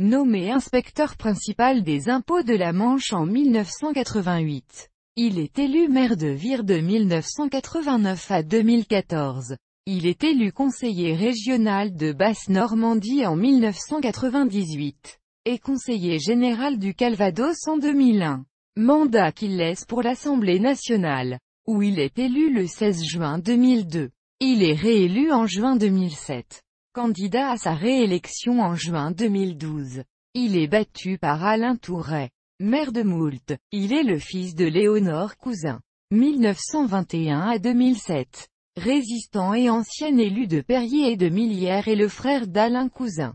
Nommé inspecteur principal des impôts de la Manche en 1988. Il est élu maire de Vire de 1989 à 2014. Il est élu conseiller régional de Basse-Normandie en 1998, et conseiller général du Calvados en 2001. Mandat qu'il laisse pour l'Assemblée nationale, où il est élu le 16 juin 2002. Il est réélu en juin 2007. Candidat à sa réélection en juin 2012. Il est battu par Alain Touret. Maire de Moult, il est le fils de Léonore Cousin. 1921 à 2007. Résistant et ancien élu de Perrier et de Millière et le frère d'Alain Cousin.